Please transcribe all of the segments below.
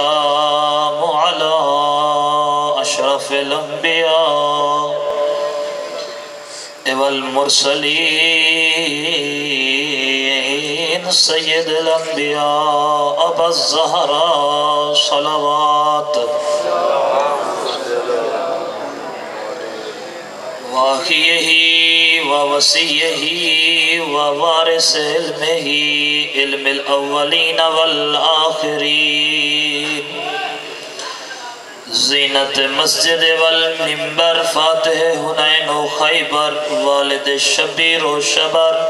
والسلام على أشرف الأنبياء والمرسلين سيد الأنبياء أبا الزهراء صلوات. واقعه ووسيه ووارث علمه علم الأولين والآخرين زینت مسجد والمنبر، فاتح حنین و خیبر، والد شبیر و شبر۔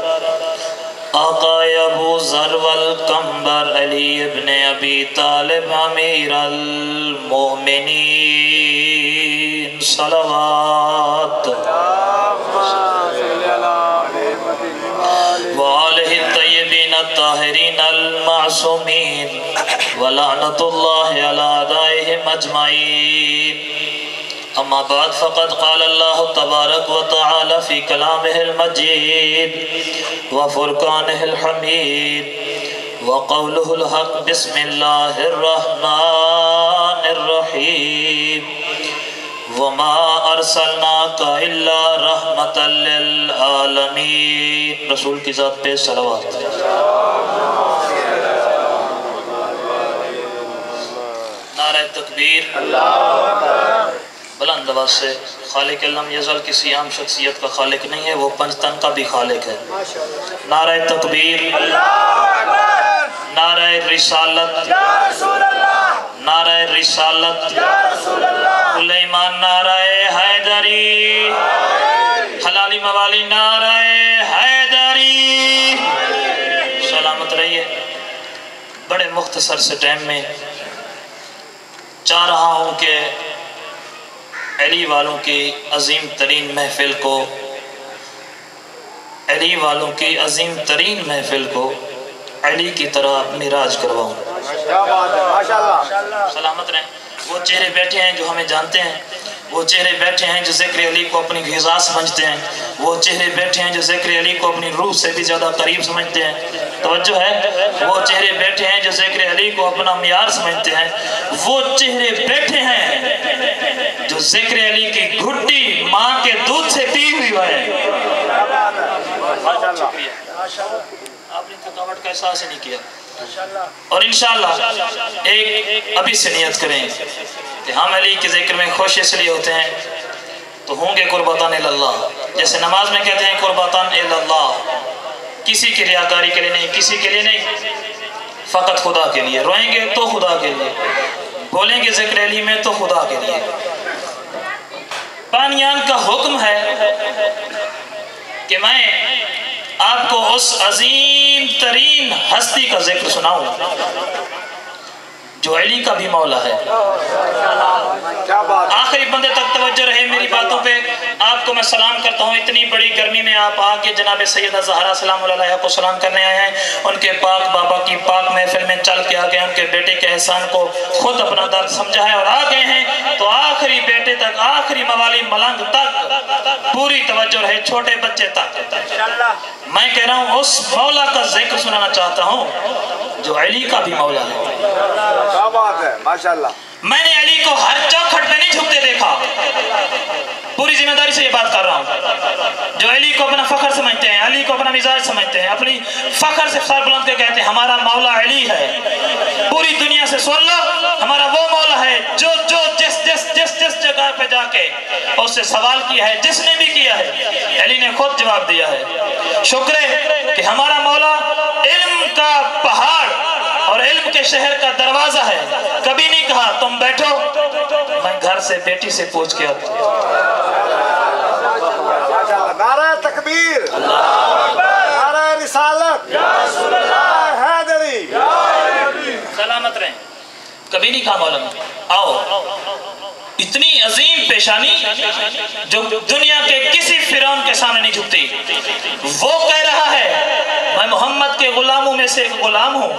آقا ابو ذر والکمبر علی ابن ابی طالب امیر المؤمنین۔ صلوات۔ المعصومین ولعنت اللہ علی آدائهم اجمعین. اما بعد فقد قال اللہ تبارک و تعالی فی کلامه المجید وفرقانه الحمید وقوله الحق. بسم اللہ الرحمن الرحیم. وما ارسلناک الا رحمت للعالمین. رسول کی ذات پہ صلوات. نعرہ تکبیر۔ بلند آواز سے خالق علم یزل کسی عام شخصیت کا خالق نہیں ہے، وہ پنجتن کا بھی خالق ہے۔ نعرہ تکبیر۔ نعرہ رسالت۔ نعرہ رسالت۔ علیمان نعرہ حیدری۔ حلالی موالی نعرہ حیدری۔ سلامت رہیے۔ بڑے مختصر سے ٹائم میں چاہ رہا ہوں کہ علی والوں کی عظیم ترین محفل کو علی والوں کی عظیم ترین محفل کو علی کی طرح میراج کرواؤں۔ سلامت رہیں۔ وہ چہرے بیٹھے ہیں جو ہمیں جانتے ہیں۔ وہ چہرے بیٹھے ہیں جو ذکر علی کو اپنی غذا سمجھتے ہیں۔ وہ چہرے بیٹھے ہیں جو ذکر علی کو اپنی روح سے بھی زیادہ قریب سمجھتے ہیں۔ توجہ ہے؟ وہ چہرے بیٹھے ہیں جو ذکر علی کو اپنا معیار سمجھتے ہیں۔ وہ چہرے بیٹھے ہیں جو ذکر علی کی گھٹی ماں کے دودھ سے پی ہوئی ہے۔ آپ نے تھکاوٹ کا احساس ہی نہیں کیا۔ اور انشاءاللہ ایک ابھی سے نیت کریں کہ ہم علی کے ذکر میں خوش اس لیے ہوتے ہیں تو ہوں گے قربتان اللہ۔ جیسے نماز میں کہتے ہیں قربتان اللہ۔ کسی کی ریاکاری کے لیے نہیں، کسی کے لیے نہیں۔ فقط خدا کے لیے۔ روئیں گے تو خدا کے لیے۔ بولیں گے ذکر علی میں تو خدا کے لیے۔ بانیان کا حکم ہے کہ میں آپ کو اس عظیم ترین ہستی کا ذکر سناؤں جو علی کا بھی مولا ہے۔ آخری بندے تک توجہ رہے میری باتوں پہ۔ آپ کو میں سلام کرتا ہوں۔ اتنی بڑی گرمی میں آپ آگے جناب سیدہ زہرہ سلام علیہ کو سلام کرنے آئے ہیں۔ ان کے پاک بابا کی پاک محفل میں چل کے آگے ان کے بیٹے کے احسان کو خود اپنا درد سمجھا ہے اور آگے ہیں۔ تو آخری بیٹے تک آخری موالی ملنگ تک پوری توجہ رہے چھوٹے بچے تک۔ میں کہہ رہا ہوں اس مولا کا ذکر سنانا چاہتا ہوں جو علی کا بھی مولا ہے۔ میں نے علی کو ہر چوکھٹ میں نہیں جھکتے دیکھا۔ پوری ذمہ داری سے یہ بات کر رہا ہوں۔ جو علی کو اپنا فخر سمجھتے ہیں علی کو اپنا مزاج سمجھتے ہیں اپنی فخر سے سر بلند کے کہتے ہیں ہمارا مولا علی ہے۔ پوری دنیا سے سن لو ہمارا وہ مولا ہے جو جو جس جس جس جس جگہ پہ جا کے اس سے سوال کیا ہے جس نے بھی کیا ہے علی نے خود جواب دیا ہے۔ شکر ہے کہ ہمارا مولا علم کا پہاڑ اور علم کے شہر کا دروازہ ہے۔ کبھی نہیں کہا تم بیٹھو۔ میں گھر سے بیٹی سے پوچھ کے نعرہ تکبیر۔ نعرہ رسالت۔ حیدری۔ سلامت رہیں۔ کبھی نہیں کہا مولانا آؤ۔ اتنی عظیم پیشانی جو دنیا کے کسی فیرون کے سامنے نہیں جھکتی۔ وہ کہہ رہا ہے محمد کے غلاموں میں سے ایک غلام ہوں۔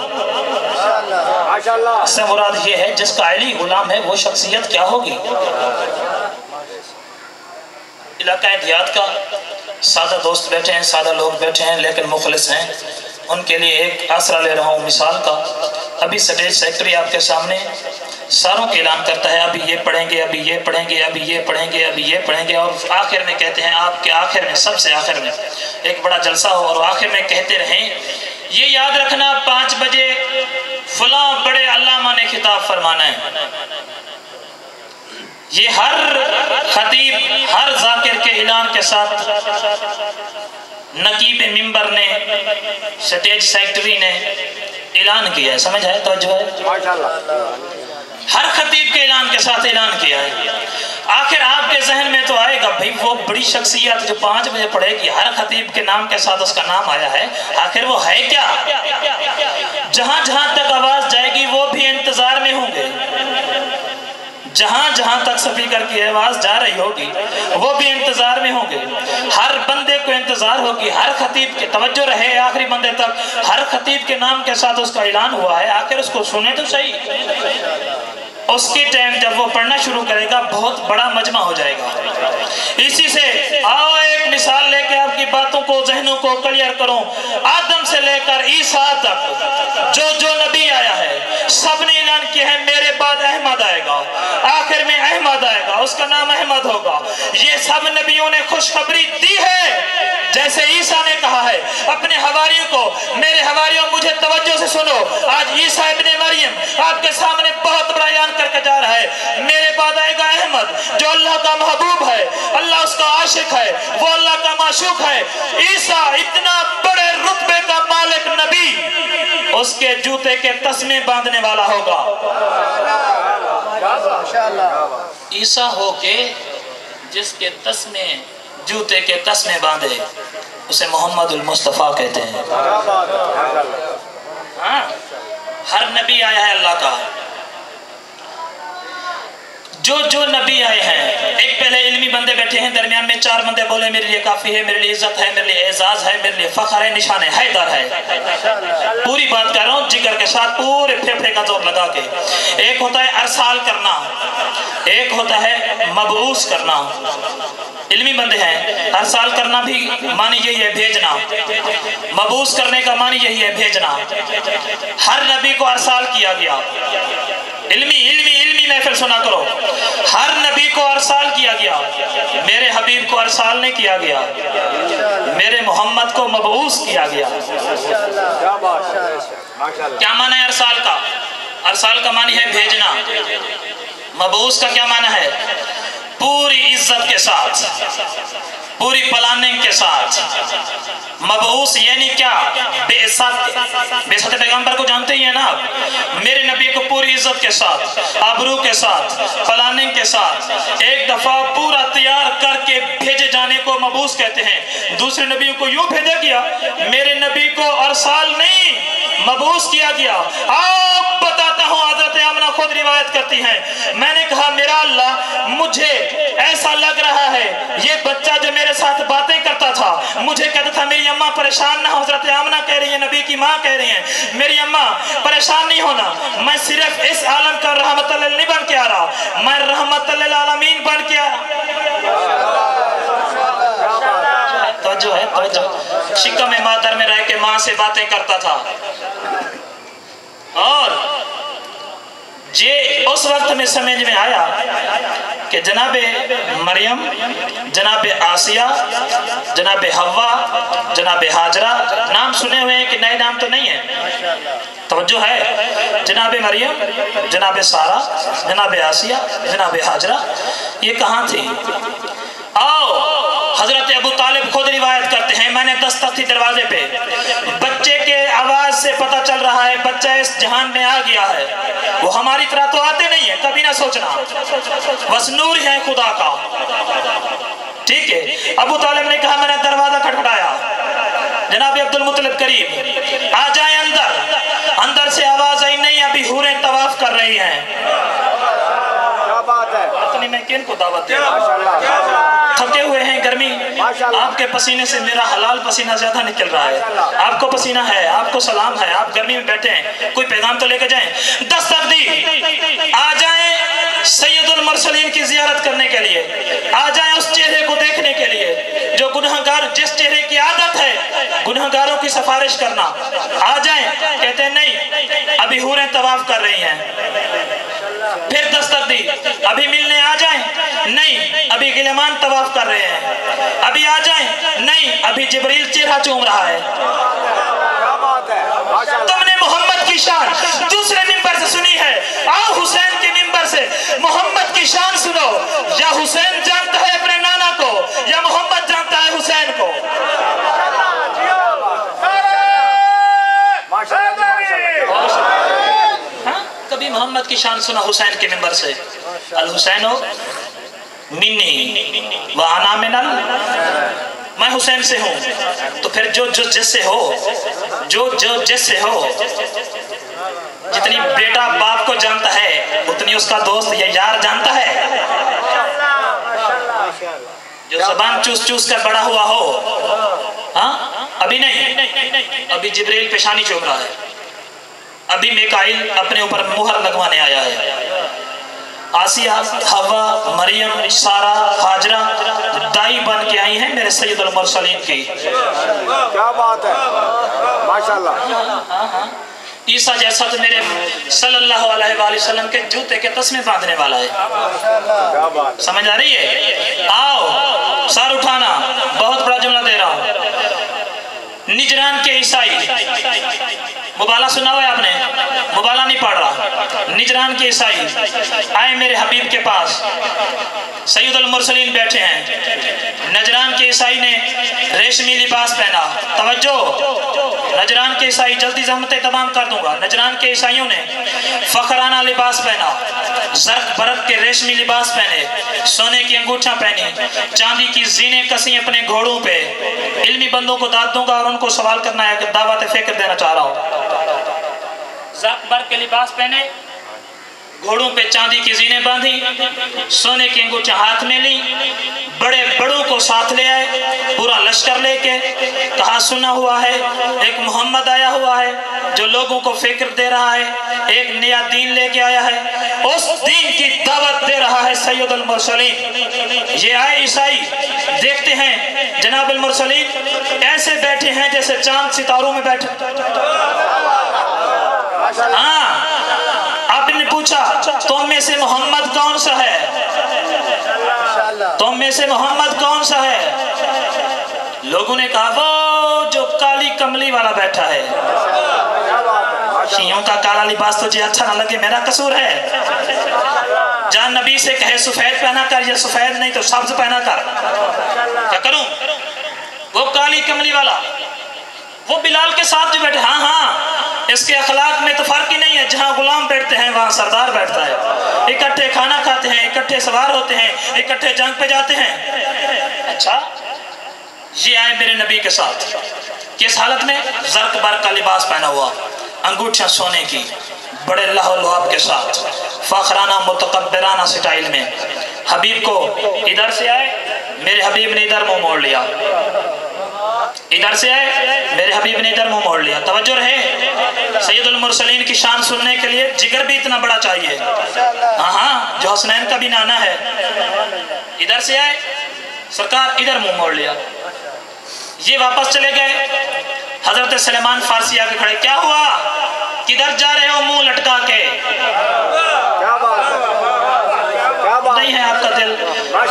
اس سے مراد یہ ہے جس کا علی غلام ہے وہ شخصیت کیا ہوگی؟ علاقہ دیات کا سادہ دوست بیٹھے ہیں سادہ لوگ بیٹھے ہیں لیکن مخلص ہیں۔ ان کے لیے ایک آسرا لے رہا ہوں مثال کا۔ ابھی سٹیج سیکٹری آپ کے سامنے ساروں کے اعلان کرتا ہے، ابھی یہ پڑھیں گے، ابھی یہ پڑھیں گے، ابھی یہ پڑھیں گے، ابھی یہ پڑھیں گے اور آخر میں کہتے ہیں، آپ کے آخر میں، سب سے آخر میں ایک بڑا جلسہ ہو اور آخر میں کہتے رہیں، یہ یاد رکھنا پانچ بجے فلاں بڑے علامہ نے خطاب فرمانا ہے۔ یہ ہر خطیب، ہر ذاکر کے اعلان کے ساتھ نقیب ممبر نے، سٹیج سیکٹری نے اعلان کیا ہے سمجھ ہے توجہ ہے؟ ہر خطیب کے اعلان کے ساتھ اعلان کیا ہے۔ آخر آپ کے ذہن میں تو آئے گا بھائی وہ بڑی شخصیت جو پانچ بجے پڑھے گی ہر خطیب کے نام کے ساتھ اس کا نام آیا ہے۔ آخر وہ ہے کیا؟ جہاں جہاں تک آواز جائے گی وہ بھی انتظار میں ہوں گے۔ جہاں جہاں تک سپیکر کی آواز جا رہی ہوگی، وہ بھی انتظار میں ہوں گے۔ ہر بندے کو انتظار ہوگی، ہر خطیب کی توجہ رہے آخری بندے تک۔ ہر خطیب کے نام کے ساتھ اس کا اعلان ہوا ہے، آخر اس کو سنے تو صحیح۔ اس کے ٹائم جب وہ پڑھنا شروع کرے گا، بہت بڑا مجمع ہو جائے گا۔ اسی سے آؤ، ایک مثال لے کے آپ کی باتوں کو، ذہنوں کو کلیئر کروں۔ آدم سے لے کر عیسیٰ تک، جو جو نبی آیا سب نے اعلان کیا ہے، میرے بعد احمد آئے گا۔ آخر میں احمد آئے گا، اس کا نام احمد ہوگا۔ یہ سب نبیوں نے خوشخبری دی ہے۔ جیسے عیسیٰ نے کہا ہے اپنے حواریوں کو میرے حواریوں مجھے توجہ سے سنو۔ آج عیسیٰ ابن مریم آپ کے سامنے بہت بڑا اعلان کر کے جا رہا ہے۔ میرے بعد آئے گا احمد جو اللہ کا محبوب ہے۔ اللہ اس کا عاشق ہے وہ اللہ کا معشوق ہے۔ عیسیٰ اتنا بڑے رتبے کا مالک نبی اس کے جوتے کے تسمے باندھنے والا ہوگا۔ عیسیٰ ہو کے جس کے تسمے جوتے کے تسمے باندھے، اسے محمد المصطفیٰ کہتے ہیں۔ ہر نبی آیا ہے اللہ کا۔ جو جو نبی آئے ہیں، ایک پہلے علمی بندے بیٹھے ہیں، درمیان میں چار بندے بولے، میرے لیے کافی ہے، میرے لیے عزت ہے، میرے لیے اعزاز ہے، میرے لیے فخر ہے، نشان ہے حیدر ہے۔ پوری بات کر رہا ہوں، جگر کے ساتھ پورے پھیپھڑے کا زور لگا کے۔ ایک ہوتا ہے ارسال کرنا، ایک ہوتا ہے مبعوث کرنا۔ علمی بندے ہیں ارسال کرنا بھی معنی یہی ہے بھیجنا۔ مبعوث کرنے کا معنی یہی ہے بھیجنا۔ ہر نبی کو ارسال کیا گیا۔ علمی علمی علمی محفل سنا کرو۔ ہر نبی کو ارسال کیا گیا۔ میرے حبیب کو ارسال نہیں کیا گیا۔ میرے محمد کو مبعوث کیا گیا۔ کیا معنی ہے ارسال کا؟ ارسال کا معنی ہے بھیجنا۔ مبعوث کا کیا معنی ہے؟ پوری عزت کے ساتھ، پوری پلاننگ کے ساتھ۔ مبعوث یعنی کیا؟ بے ست بے ست پیغمبر کو جانتے ہی ہیں نا میرے نبی کو پوری عزت کے ساتھ، آبرو کے ساتھ پلاننگ کے ساتھ، ایک دفعہ پورا تیار کر کے بھیجے جانے کو مبعوث کہتے ہیں۔ دوسرے نبیوں کو یوں بھیجا گیا، میرے نبی کو ارسال نہیں، مبعوث کیا گیا۔ آپ بتاتا ہوں خود روایت کرتی ہیں۔ میں نے کہا، میرا اللہ، مجھے ایسا لگ رہا ہے، یہ بچہ جو میرے ساتھ باتیں کرتا تھا، مجھے کہتا تھا، میری اماں پریشان نہ ہو، حضرت آمنہ کہہ رہی ہیں، نبی کی ماں کہہ رہی ہیں، میری اماں پریشان نہیں ہونا، میں صرف اس عالم کا رحمت اللہ نہیں بن کے آ رہا، میں رحمت اللہ عالمین بن کے آ رہا۔ توجہ ہے، توجہ۔ شکم مادر میں رہ کے ماں سے باتیں کرتا تھا۔ اور یہ اس وقت میں سمجھ میں آیا کہ جناب مریم، جناب آسیہ، جناب حوا، جناب حاجرہ، نام سنے ہوئے ہیں کہ نئے نام تو نہیں ہیں؟ توجہ ہے۔ جناب مریم، جناب سارا جناب آسیہ، جناب حاجرہ، یہ کہاں تھی آؤ، حضرت ابو طالب خود روایت کرتے ہیں، میں نے دستک تھی دروازے پہ۔ سے پتہ چل رہا ہے، بچہ اس جہان میں آ گیا ہے۔ وہ ہماری طرح تو آتے نہیں ہیں، کبھی نہ سوچنا۔ بس نور ہے خدا کا۔ ٹھیک ہے۔ ابو طالب نے کہا، میں نے دروازہ کھٹکھٹایا۔ جناب عبد المطلب کریم، آ جائیں اندر۔ اندر سے آواز آئی، نہیں، ابھی ہوریں طواف کر رہی ہیں۔ اپنی میں کن کو دعوت دے تھکے ہوئے ہیں گرمی۔ آپ کے پسینے سے میرا حلال پسینہ زیادہ نکل رہا ہے۔ آپ کو پسینہ ہے آپ کو سلام ہے آپ گرمی میں بیٹھے ہیں۔ کوئی پیغام تو لے کے جائیں؟ دستک دی۔ آ جائیں سید المرسلین کی زیارت کرنے کے لیے۔ آ جائیں اس چہرے کو دیکھنے کے لیے۔ جو گنہگار جس چہرے کی عادت ہے گنہگاروں کی سفارش کرنا۔ آ جائیں کہتے ہیں نہیں ابھی ہوریں تواف کر رہی ہیں۔ پھر دستک دی۔ ابھی ملنے آ جائیں؟ نہیں۔ ابھی غلمان تواف کر رہے ہیں۔ ابھی آ جائیں؟ نہیں۔ ابھی جبریل چہرہ چوم رہا ہے۔ تم نے محمد کی شان دوسرے ممبر سے سنی ہے۔ آؤ حسین کے ممبر سے۔ محمد کی شان سنو۔ یا حسین جانتا ہے اپنے نانا کو، یا محمد جانتا ہے حسین کو؟ محمد کی شان سنا حسین کے ممبر سے۔ الحسین منی وانا من میں حسین سے ہوں۔ تو پھر جو جو جس سے ہو، جو جو جس سے ہو، جتنی بیٹا باپ کو جانتا ہے، اتنی اس کا دوست یا یار جانتا ہے۔ جو زبان چوس چوس کر بڑا ہوا ہو۔ ہاں؟ ابھی نہیں۔ ابھی جبریل پیشانی چوک رہا ہے۔ ابھی میکائل اپنے اوپر مہر لگوانے آیا ہے۔ آسیہ ہوا مریم سارا حاجرہ دائی بن کے آئی ہیں میرے سید المرسلین کی کیا بات ہے؟ ماشاءاللہ۔ عیسیٰ جیسا تو میرے صلی اللہ علیہ وآلہ وسلم کے جوتے کے تسمے باندھنے والا ہے۔ سمجھا رہی ہے؟ آؤ سار اٹھانا بہت بڑا جملہ دے رہا ہوں۔ نجران کے عیسائی۔ مبالا سنا ہوا ہے آپ نے مبالا نہیں پڑھ رہا۔ نجران کے عیسائی۔ آئے میرے حبیب کے پاس۔ سید المرسلین بیٹھے ہیں۔ نجران کے عیسائی نے ریشمی لباس پہنا۔ توجہ۔ نجران کے عیسائی، جلدی زحمتیں تمام کر دوں گا۔ نجران کے عیسائیوں نے فخرانہ لباس پہنا۔ سرد برف کے ریشمی لباس پہنے، سونے کی انگوٹھا پہنی، چاندی کی زینے کسی اپنے گھوڑوں پہ۔ علمی بندوں کو داد دوں گا اور ان کو سوال کرنا ہے کہ دعوت فکر دینا چاہ رہا ہوں۔ زرد برد کے لباس پہنے گھوڑوں پہ چاندی کی زینے باندھی، سونے کی انگوٹھ ہاتھ میں لی، بڑے بڑوں کو ساتھ لے آئے، پورا لشکر لے کے کہا، سنا ہوا ہے، ایک محمد آیا ہوا ہے جو لوگوں کو فکر دے رہا ہے، ایک نیا دین لے کے آیا ہے۔ اس دین کی دعوت دے رہا ہے سید المرسلین۔ یہ آئے عیسائی، دیکھتے ہیں، جناب المرسلین، ایسے بیٹھے ہیں جیسے چاند ستاروں میں بیٹھے۔ ہاں اچھا تم میں سے محمد کون سا ہے؟ تم میں سے محمد کون سا ہے؟ لوگوں نے کہا، وہ جو کالی کملی والا بیٹھا ہے۔ شیعوں کا کالا لباس تجھے اچھا نہ لگے، میرا قصور ہے۔ جان نبی سے کہے، سفید پہنا کر، یا سفید نہیں تو سبز پہنا کر۔ کیا کروں؟ وہ کالی کملی والا، وہ بلال کے ساتھ جو بیٹھے ہاں ہاں۔ اس کے اخلاق میں تو فرق ہی نہیں ہے۔ جہاں غلام بیٹھتے ہیں، وہاں سردار بیٹھتا ہے۔ اکٹھے کھانا کھاتے ہیں، اکٹھے سوار ہوتے ہیں، اکٹھے جنگ پہ جاتے ہیں۔ اچھا یہ آئے میرے نبی کے ساتھ۔ کس حالت میں؟ زرک برق کا لباس پہنا ہوا۔ انگوٹھیاں سونے کی۔ بڑے لاہ و کے ساتھ۔ فخرانہ متکبرانہ سٹائل میں۔ حبیب کو ادھر سے آئے۔ میرے حبیب نے ادھر منہ موڑ لیا۔ ادھر سے آئے میرے حبیب نے ادھر منہ موڑ لیا۔ توجہ رہے۔ سید المرسلین کی شان سننے کے لیے جگر بھی اتنا بڑا چاہیے۔ ہاں،, ہاں جو حسنین کا بھی نانا ہے۔ ادھر سے آئے۔ سرکار ادھر مو موڑ لیا۔ یہ واپس چلے گئے۔ حضرت سلیمان فارسی آ کے کھڑے۔ کیا ہوا؟ کدھر جا رہے ہو منہ لٹکا کے؟ نہیں ہے آپ کا دل۔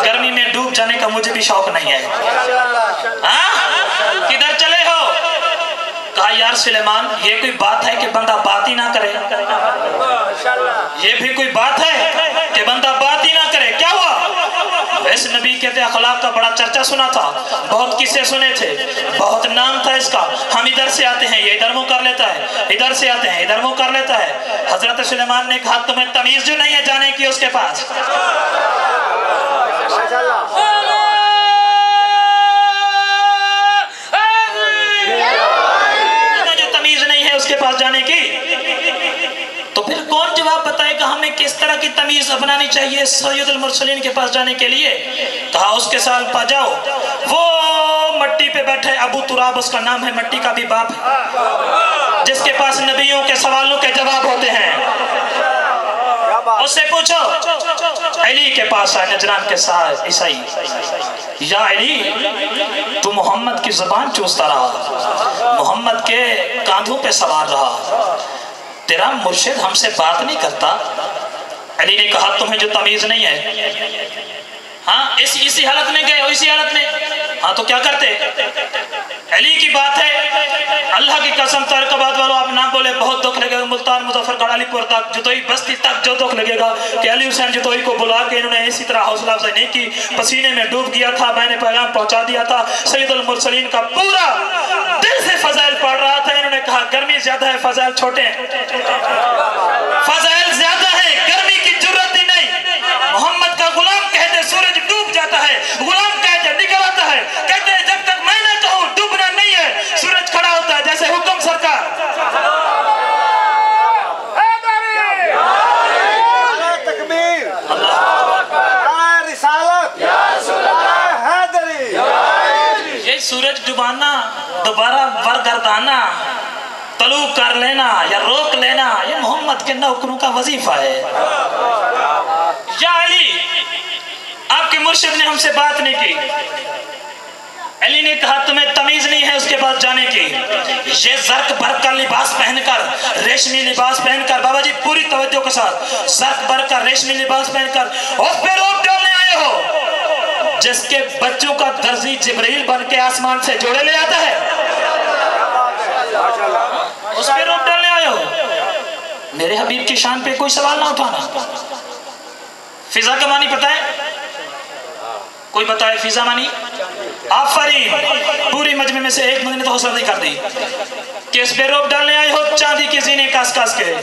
گرمی میں ڈوب جانے کا مجھے بھی شوق نہیں ہے۔ ہاں؟ یار سلیمان، یہ کوئی بات ہے کہ بندہ بات ہی نہ کرے؟ یہ بھی کوئی بات ہے کہ بندہ بات ہی نہ کرے؟ کیا ہوا؟ اس نبی کہتے اخلاق کا بڑا چرچہ سنا تھا، بہت کسے سنے تھے، بہت نام تھا اس کا۔ ہم ادھر سے آتے ہیں، یہ ادھر مو کر لیتا ہے، ادھر سے آتے ہیں، ادھر مو کر لیتا ہے۔ حضرت سلیمان نے کہا، تمہیں تمیز جو نہیں ہے جانے کی اس کے پاس۔ کس طرح کی تمیز اپنانی چاہیے سید المرسلین کے پاس جانے کے لیے؟ کہا اس کے سال پا جاؤ۔ وہ مٹی پہ بیٹھے ابو تراب اس کا نام ہے، مٹی کا بھی باپ۔ جس کے پاس نبیوں کے سوالوں کے جواب ہوتے ہیں۔ اس سے پوچھو، علی کے پاس آئے نجران کے ساتھ، عیسائی۔ یا علی، تو محمد کی زبان چوستا رہا محمد کے کاندھوں پہ سوار رہا۔ تیرا مرشد ہم سے بات نہیں کرتا۔ علی نے کہا، تمہیں جو تمیز نہیں ہے. ہاں اس اسی حالت میں گئے اسی حالت میں۔ ہاں تو کیا کرتے؟ علی کی بات ہے، اللہ کی قسم ترکبات والوں آپ نہ بولے، بہت دکھ لگے گا۔ ملتان، مظفر گڑھ، علی پور تک، جتوئی بستی تک جو دکھ لگے گا کہ علی حسین جتوئی کو بلا کے انہوں نے اسی طرح حوصلہ افزائی نہیں کی۔ پسینے میں ڈوب گیا تھا، میں نے پیغام پہنچا دیا تھا۔ سید المرسلین کا پورا دل سے فضائل پڑھ رہا تھا، انہوں نے کہا، گرمی زیادہ ہے، فضائل چھوٹے ہیں۔ بتانا، طلوع کر لینا یا روک لینا، یہ محمد کے نوکروں کا وظیفہ ہے۔ یا علی، آپ کے مرشد نے ہم سے بات نہیں کی۔ علی نے کہا، تمہیں تمیز نہیں ہے اس کے بعد جانے کی۔ یہ زرق بھر کر لباس پہن کر، ریشمی لباس پہن کر، بابا جی پوری توجہ کے ساتھ۔ زرق بھر کر ریشمی لباس پہن کر، اور پھر روپ ڈالنے آئے ہو۔ جس کے بچوں کا درزی جبریل بن کے آسمان سے جوڑے لے آتا ہے۔ اس پہ روپ ڈالنے آئے ہو؟ میرے حبیب کی شان پہ کوئی سوال نہ اٹھانا۔ فضا کا معنی پتا ہے؟ کوئی بتائے فضا مانی آفرین پوری مجمع میں سے ایک مجھے تو حسن نہیں کر دی۔ کہ اس پہ روپ ڈالنے آئے ہو چاندی کے زینے کاس کاس کے،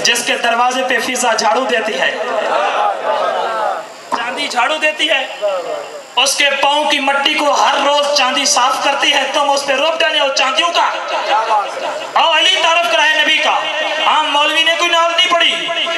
جس کے دروازے پہ فضا جھاڑو دیتی ہے۔ چاندی جھاڑو دیتی ہے؟ اس کے پاؤں کی مٹی کو ہر روز چاندی صاف کرتی ہے، تم اس پہ روپ جانے ہو چاندیوں کا۔ او علی تعارف کرائے نبی کا۔ عام مولوی نے کوئی نال نہیں پڑی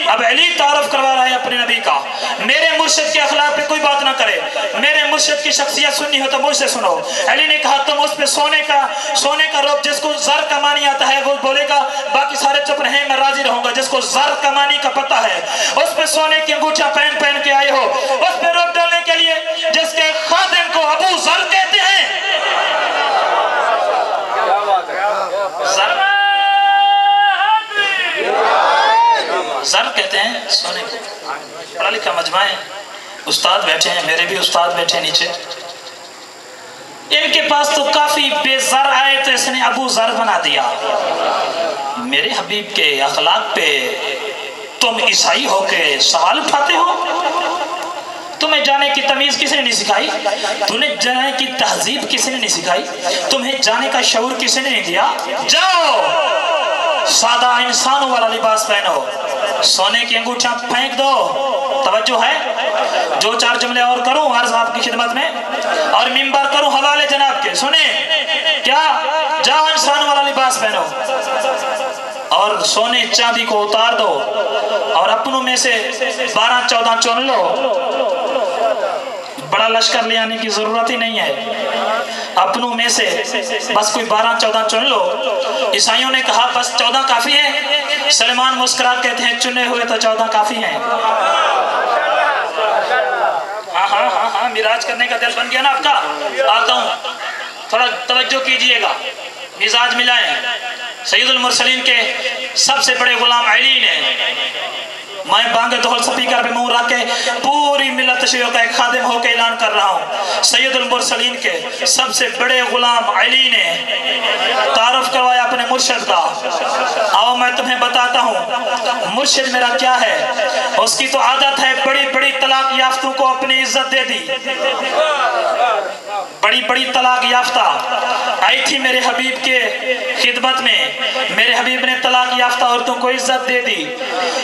اب علی تعرف کروا رہا ہے اپنے نبی کا۔ میرے مرشد کے اخلاق پہ کوئی بات نہ کرے۔ میرے مرشد کی شخصیت سننی ہو تو مجھ سے سنو۔ علی نے کہا، تم اس پہ سونے کا سونے کا روپ جس کو زر کمانی آتا ہے، وہ بولے گا، باقی سارے چپ رہے میں راضی رہوں گا۔ جس کو زر کمانی کا پتہ ہے، اس پہ سونے کی انگوٹھا پہن کا مجمع ہے۔ استاد بیٹھے ہیں، میرے بھی استاد بیٹھے نیچے۔ ان کے پاس تو کافی بے ذر آئے تو اس نے ابو زر بنا دیا۔ میرے حبیب کے اخلاق پہ تم عیسائی ہو کے سوال اٹھاتے ہو؟ تمہیں جانے کی تمیز کسی نے نہیں سکھائی؟ تمہیں جانے کی تہذیب کسی نے نہیں سکھائی؟ تمہیں جانے کا شعور کسی نے نہیں دیا؟ جاؤ! سادہ انسانوں والا لباس پہنو۔ سونے کی انگوچھا پھینک دو۔ توجہ ہے۔ جو چار جملے اور کروں عرض آپ کی خدمت میں۔ اور ممبر کروں حوالے جناب کے۔ سنیں۔ کیا جا انسان والا لباس پہنو۔ اور سونے چاندی کو اتار دو۔ اور اپنوں میں سے بارہ، چودہ چن لو۔ بڑا لشکر لے آنے کی ضرورت ہی نہیں ہے۔ اپنوں میں سے۔ بس کوئی بارہ، چودہ چن لو۔ عیسائیوں نے کہا، بس چودہ کافی ہے سلمان مسکرا کہتے ہیں، چنے ہوئے تو چودہ کافی ہیں۔ ہاں ہاں ہاں ہاں مراج کرنے کا دل بن گیا نا آپ کا؟ آتا ہوں۔ تھوڑا توجہ کیجیے گا۔ مزاج ملائیں۔ سید المرسلین کے سب سے بڑے غلام علی نے میں بانگ دہل سپیکر پہ منہ کے پوری ملت شیعہ کا ایک خادم ہو کے اعلان کر رہا ہوں۔ سید المرسلین کے سب سے بڑے غلام علی نے تعارف کروایا اپنے مرشد کا۔ آؤ میں تمہیں بتاتا ہوں، مرشد میرا کیا ہے؟ اس کی تو عادت ہے بڑی بڑی طلاق یافتوں کو اپنی عزت دے دی۔ بڑی بڑی طلاق یافتہ۔ آئی تھی میرے حبیب کے خدمت میں۔ میرے حبیب نے طلاق یافتہ عورتوں کو عزت دے دی۔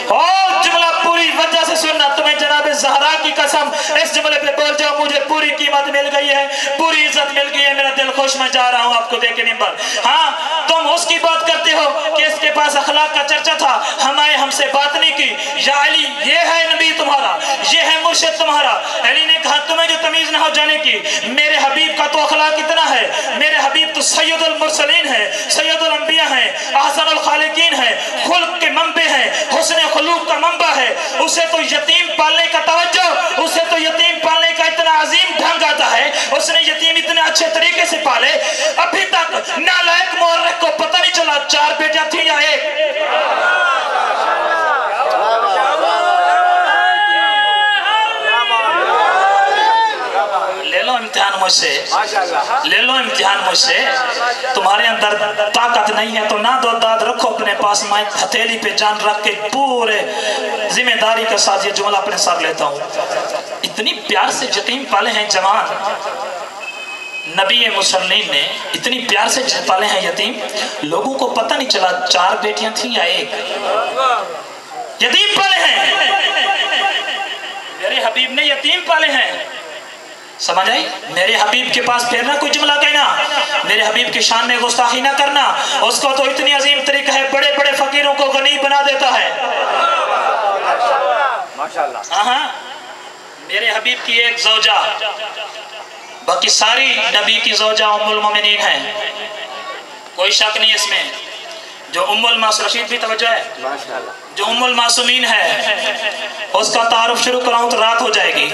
اور جملہ پوری وجہ سے سننا، تمہیں جناب زہرا کی قسم، اس جملے پہ بول جاؤ، مجھے پوری قیمت مل گئی ہے، پوری عزت مل گئی ہے، میرا دل خوش میں جا رہا ہوں آپ کو دیکھیں نمبر ہاں تم اس کی بات کرتے ہو کہ اس کے پاس اخلاق کا چرچہ تھا۔ ہم آئے، ہم سے بات نہیں کی۔ یا علی، یہ ہے نبی تمہارا، یہ ہے مرشد تمہارا۔ علی نے کہا، تمہیں جو تمیز نہ ہو جانے کی، میرے حبیب کا تو اخلاق اتنا ہے، میرے حبیب تو سید المرسلین ہے سید الانبیاء ہیں احسن الخالقین ہیں، خلق کے منبع ہیں، حسن خلوق کا منبع ہے۔ اسے تو یتیم پالنے کا توجہ، اسے تو یتیم پالنے کا اتنا عظیم ڈھنگ آتا ہے۔ اس نے یتیم اتنے اچھے طریقے سے پالے۔ ابھی تک نالائک مورک کو پتہ نہیں چلا، چار بیٹیاں تھیں یا ایک۔ مجھ سے، لے لو امتحان مجھ سے. تمہارے اندر طاقت نہیں ہے تو نہ دو داد رکھو اپنے پاس میں ہتھیلی پہ جان رکھ کے پورے ذمہ داری کے ساتھ یہ جملہ اپنے ساتھ لیتا ہوں. اتنی پیار سے یتیم پالے ہیں جوان. نبی مسلمین نے اتنی پیار سے پالے ہیں یتیم. لوگوں کو پتہ نہیں چلا چار بیٹیاں تھیں یا ایک. یتیم پالے ہیں. میرے حبیب نے یتیم پالے ہیں. سمجھ آئی؟ میرے حبیب کے پاس پھر نہ کوئی جملہ کہنا۔ میرے حبیب کی شان میں گستاخی نہ کرنا۔ اس کو تو اتنی عظیم طریقہ ہے بڑے بڑے فقیروں کو غنی بنا دیتا ہے۔ ہاں میرے حبیب کی ایک زوجہ باقی ساری نبی کی زوجہ ام المومنین ہیں۔ کوئی شک نہیں اس میں۔ جو ام الماس رشید بھی توجہ ہے۔ جو ام الماسومین ہے اس کا تعارف شروع کراؤں تو رات ہو جائے گی۔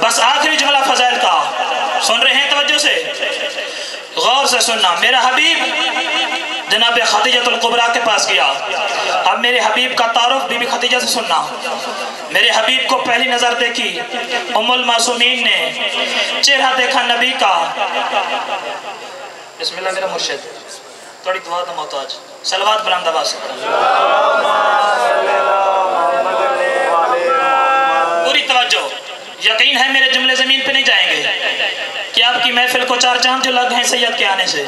بس آخری جملہ فضائل کا۔ سن رہے ہیں توجہ سے؟ غور سے سننا۔ میرا حبیب جناب خدیجت القبرہ کے پاس گیا۔ اب میرے حبیب کا تعارف بی بی خدیجہ سے سننا۔ میرے حبیب کو پہلی نظر دیکھی۔ ام الماسومین نے چہرہ دیکھا نبی کا۔ بسم اللہ میرا مرشد۔ تھوڑی دعا دا محتاج سلوات بلند آباد سے پوری توجہ۔ یقین ہے میرے جملے زمین پہ نہیں جائیں گے کہ آپ کی محفل کو چار چاند جو لگ ہیں سید کے آنے سے۔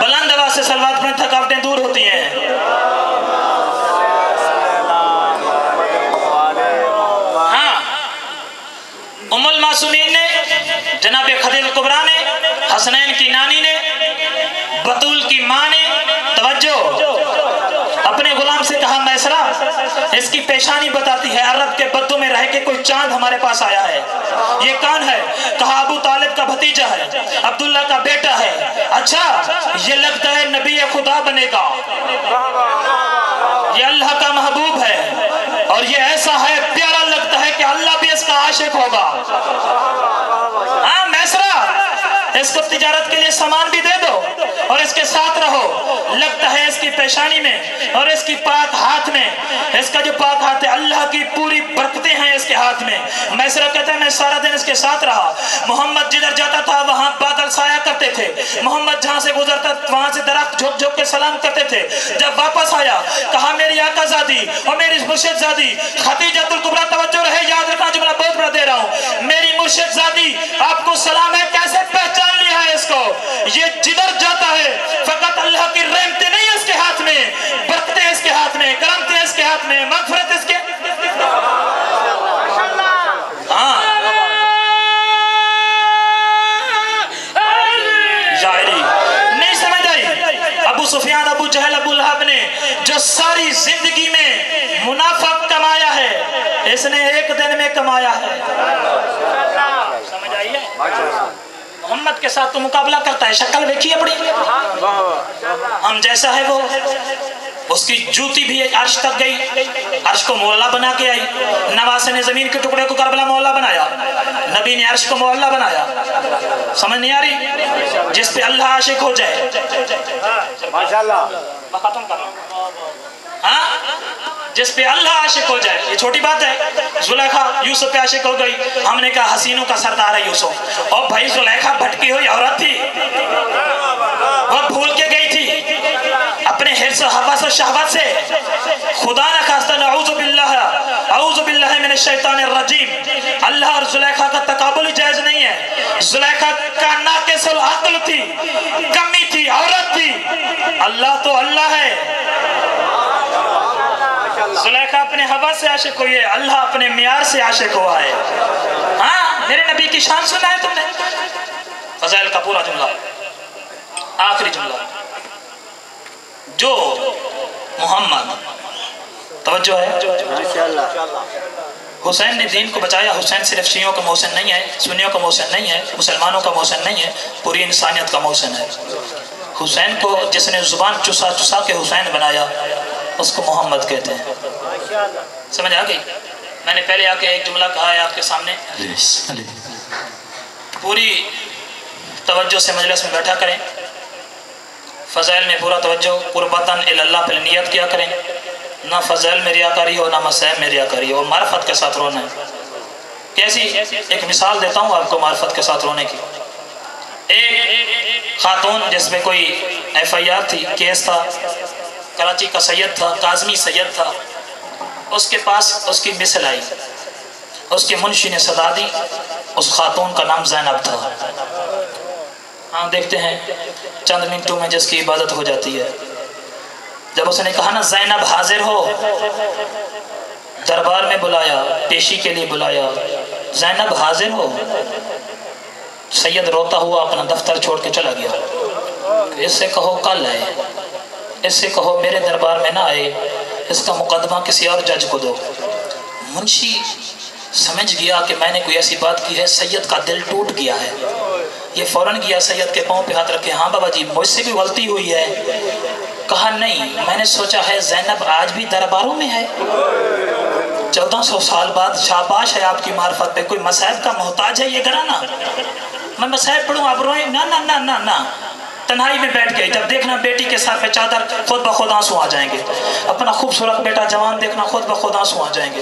بلند آواز سے سلوات میں تھکاوٹیں دور ہوتی ہیں ہاں ام الماسومین نے جناب خدیل القبرہ نے حسنین کی نانی نے بطول کی ماں نے توجہ اپنے غلام سے کہا میسرا اس کی پیشانی بتاتی ہے، عرب کے بدو میں رہ کے کوئی چاند ہمارے پاس آیا ہے۔ یہ کون ہے؟ کہا، ابو طالب کا بھتیجا ہے، عبداللہ کا بیٹا ہے۔ اچھا یہ لگتا ہے نبی خدا بنے گا۔ یہ اللہ کا محبوب ہے۔ اور یہ ایسا ہے، پیارا لگتا ہے کہ اللہ بھی اس کا عاشق ہوگا۔ ہاں میسرا اس کو تجارت کے لیے سامان بھی دے دو اور اس کے ساتھ رہو۔ لگتا ہے اس کی پیشانی میں اور اس کی پاک ہاتھ میں۔ اس کا جو پاک ہاتھ ہے، اللہ کی پوری برکتیں ہیں اس کے ہاتھ میں۔ میں صرف کہتا ہے میں سارا دن اس کے ساتھ رہا۔ محمد جدھر جاتا تھا، وہاں پاک تھے۔ محمد جہاں سے گزرتا، وہاں سے درخت جھک جھک کے سلام کرتے تھے۔ جب واپس آیا، کہا، میری آقا زادی اور میری مرشد زادی خدیجت القبرہ توجہ رہے، یاد رکھنا جی، جملہ بہت بڑا دے رہا ہوں۔ میری مرشد زادی، آپ کو سلام ہے، کیسے پہچان لیا ہے اس کو؟ یہ جدھر جاتا ہے، فقط اللہ کی رحمتیں نہیں اس کے ہاتھ میں، برکتیں اس کے ہاتھ میں کرامتیں اس کے ہاتھ میں، مغفرت اس ساری زندگی میں منافع کمایا ہے۔ اس نے ایک دن میں کمایا ہے۔ سمجھ آئی ہے؟ محمد کے ساتھ تو مقابلہ کرتا ہے۔ شکل دیکھی اپنی۔ ہم جیسا ہے وہ۔ اس کی جوتی بھی عرش تک گئی۔ عرش کو مولا بنا کے آئی۔ نواز نے زمین کے ٹکڑے کو کربلا مولا بنایا۔ نبی نے عرش کو مولا بنایا۔ سمجھ نہیں آ رہی؟ جس پہ اللہ عاشق ہو جائے۔ ماشاءاللہ۔ میں ختم کر رہا ہوں ہاں؟ جس پہ اللہ عاشق ہو جائے، یہ چھوٹی بات ہے۔ زلیخا یوسف پہ عاشق ہو گئی۔ ہم نے کہا حسینوں کا سردار ہے یوسف۔ اور بھائی زلیخا بھٹکی ہوئی عورت تھی۔ وہ بھول کے گئی تھی۔ اپنے حرص و حوث و شہوت سے۔ خدا نہ خواستہ نعوذ باللہ۔ اعوذ باللہ من الشیطان الرجیم۔ اللہ اور زلیخا کا تقابل جائز نہیں ہے۔ زلیخا کا ناقص العقل تھی، کمی تھی، عورت تھی۔ اللہ تو اللہ ہے۔ زلیخا اپنے ہوا سے عاشق ہوئی ہے، اللہ اپنے معیار سے عاشق ہوا ہے۔ ہاں میرے نبی کی شان سنا ہے تم نے۔ فضائل کا پورا جملہ۔ آخری جملہ۔ جو محمد توجہ ہے۔ حسین نے دین کو بچایا حسین صرف شیعوں کا محسن نہیں ہے سنیوں کا محسن نہیں ہے مسلمانوں کا محسن نہیں ہے پوری انسانیت کا محسن ہے۔ حسین کو جس نے زبان چسا چسا کے حسین بنایا اس کو محمد کہتے ہیں۔ سمجھ آ گئی؟ میں نے پہلے آ کے ایک جملہ کہا ہے آپ کے سامنے۔ پوری توجہ سے مجلس میں بیٹھا کریں۔ فضائل میں پورا توجہ قربتاً اللہ پہ نیت کیا کریں۔ نہ فضائل میں ریاکاری ہو، نہ مسائل میں ریاکاری ہو۔ معرفت کے ساتھ رونا ہے۔ کیسی؟ ایک مثال دیتا ہوں آپ کو معرفت کے ساتھ رونے کی۔ ایک خاتون جس میں کوئی ایف آئی آر تھی، کیس تھا، کراچی کا سید تھا، کاظمی سید تھا۔ اس کے پاس اس کی مثل آئی۔ اس کے منشی نے صدا دی۔ اس خاتون کا نام زینب تھا۔ ہاں دیکھتے ہیں، چند منٹوں میں جس کی عبادت ہو جاتی ہے۔ جب اس نے کہا نا، زینب حاضر ہو، دربار میں بلایا، پیشی کے لیے بلایا، زینب حاضر ہو، سید روتا ہوا اپنا دفتر چھوڑ کے چلا گیا۔ اس سے کہو، کل آئے۔ اس سے کہو، میرے دربار میں نہ آئے۔ اس کا مقدمہ کسی اور جج کو دو۔ منشی سمجھ گیا کہ میں نے کوئی ایسی بات کی ہے، سید کا دل ٹوٹ گیا ہے۔ یہ فوراً گیا سید کے پاؤں پہ ہاتھ رکھے ہاں بابا جی مجھ سے بھی غلطی ہوئی ہے۔ کہا، نہیں، میں نے سوچا ہے زینب آج بھی درباروں میں ہے۔ چودہ سو سال بعد شاباش ہے آپ کی معرفت پہ، کوئی مسائب کا محتاج ہے یہ گرانا میں مسائب پڑھوں، آپ روئیں۔ نہ نہ نہ نہ نہ۔ تنہائی میں بیٹھ گئے۔ جب دیکھنا بیٹی کے ساتھ پہ چادر، خود بخود آنسو آ جائیں گے۔ اپنا خوبصورت بیٹا جوان دیکھنا، خود بخود آنسو آ جائیں گے۔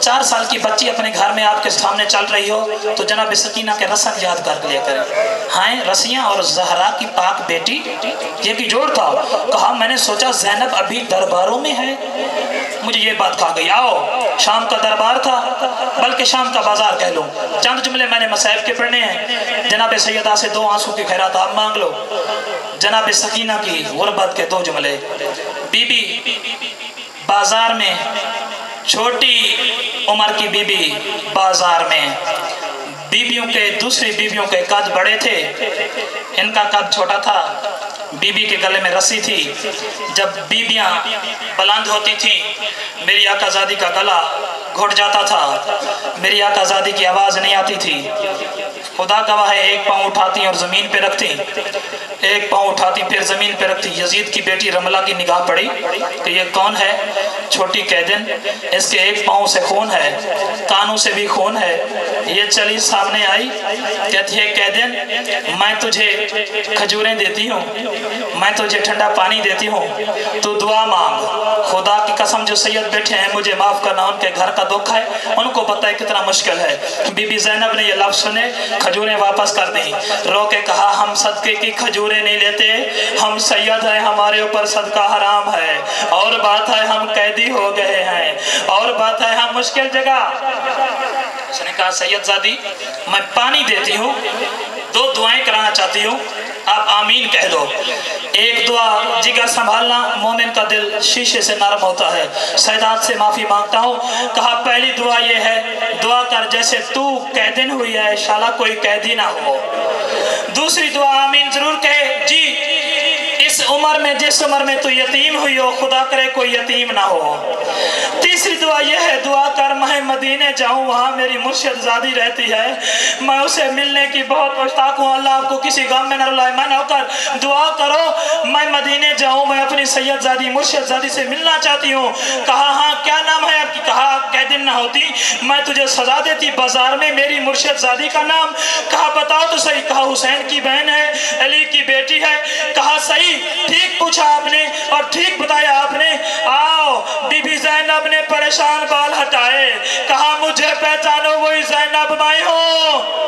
چار سال کی بچی اپنے گھر میں آپ کے سامنے چل رہی ہو، تو جناب سکینہ کے رسم یاد کر لیا کریں۔ ہائیں، رسیاں اور زہرا کی پاک بیٹی، یہ بھی جوڑ تھا۔ کہا، میں نے سوچا زینب ابھی درباروں میں ہے۔ مجھے یہ بات کہا گئی، آؤ، شام کا دربار تھا، بلکہ شام کا بازار کہہ لوں چند جملے میں نے مسائب کے پڑھنے ہیں۔ جناب سیدہ سے دو آنسو کی خیرات آپ مانگ لو۔ جناب سکینہ کی غربت کے دو جملے۔ بی بی بازار میں چھوٹی عمر کی بی بی بازار میں۔ بیبیوں کے، دوسری بیبیوں کے قد بڑے تھے۔ ان کا قد چھوٹا تھا۔ بی بی کے گلے میں رسی تھی۔ جب بیبیاں بلند ہوتی تھیں، میری آقا زادی کا گلا گھٹ جاتا تھا۔ میری آقا زادی کی آواز نہیں آتی تھی۔ خدا گواہ ہے، ایک پاؤں اٹھاتی اور زمین پہ رکھتی ایک پاؤں اٹھاتی پھر زمین پہ رکھتی یزید کی بیٹی رملہ کی نگاہ پڑی کہ یہ کون ہے؟ چھوٹی قیدن، اس کے ایک پاؤں سے خون ہے، کانوں سے بھی خون ہے۔ یہ چلی سامنے آئی، کہتی ہے، قیدن، میں تجھے کھجوریں دیتی ہوں، میں تجھے ٹھنڈا پانی دیتی ہوں، تو دعا مانگ۔ خدا کی قسم، جو سید بیٹھے ہیں، مجھے معاف کرنا، ان کے گھر کا دکھ ہے، ان کو پتہ ہے کتنا مشکل ہے۔ بی بی زینب نے یہ لفظ سنے۔ کھجوریں واپس کر دیں رو کے کہا، ہم صدقے کی کھجوریں نہیں لیتے۔ ہم سید ہیں، ہمارے اوپر صدقہ حرام ہے۔ اور بات ہے، ہم قیدی ہو گئے ہیں۔ اور بات ہے، ہم مشکل جگہ۔ اس نے کہا، سید زادی، میں پانی دیتی ہوں، دو دعائیں کرانا چاہتی ہوں۔ آپ آمین کہہ دو۔ ایک دعا جگر سنبھالنا، مومن کا دل شیشے سے نرم ہوتا ہے۔ سیدات سے معافی مانگتا ہوں۔ کہا، پہلی دعا یہ ہے، دعا کر جیسے تو قیدن ہوئی ہے شالا کوئی قیدی نہ ہو۔ دوسری دعا، آمین ضرور کہے۔ جی اس عمر میں، جس عمر میں تو یتیم ہوئی ہو، خدا کرے کوئی یتیم نہ ہو۔ تیسری دعا یہ ہے، دعا کر، میں مدینے جاؤں، وہاں میری مرشد زادی رہتی ہے۔ میں اسے ملنے کی بہت مشتاق ہوں۔ اللہ آپ کو کسی غم میں نہ رلائے۔ میں نہ ہو کر دعا کرو، میں مدینے جاؤں، میں اپنی سید زادی، مرشد زادی سے ملنا چاہتی ہوں۔ کہا ہاں کیا نام ہے؟ آپ کی کہا کہ دن نہ ہوتی، میں تجھے سزا دیتی، بازار میں میری مرشد زادی کا نام۔ کہا، بتاؤ تو صحیح۔ کہا، حسین کی بہن ہے، علی کی بیٹی ہے۔ کہا، صحیح، ٹھیک پوچھا آپ نے اور ٹھیک بتایا آپ نے۔ آؤ، بی بی زینب نے پریشان بال ہٹائے کہا مجھے پہچانو وہی زینب مائی ہوں